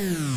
Mm.